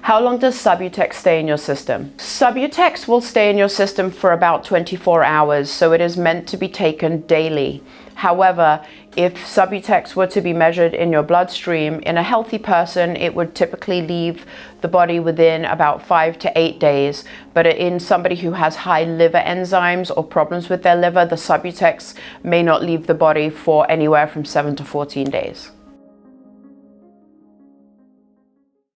How long does Subutex stay in your system? Subutex will stay in your system for about 24 hours, so it is meant to be taken daily. However, if Subutex were to be measured in your bloodstream, in a healthy person, it would typically leave the body within about five to eight days. But in somebody who has high liver enzymes or problems with their liver, the Subutex may not leave the body for anywhere from seven to 14 days.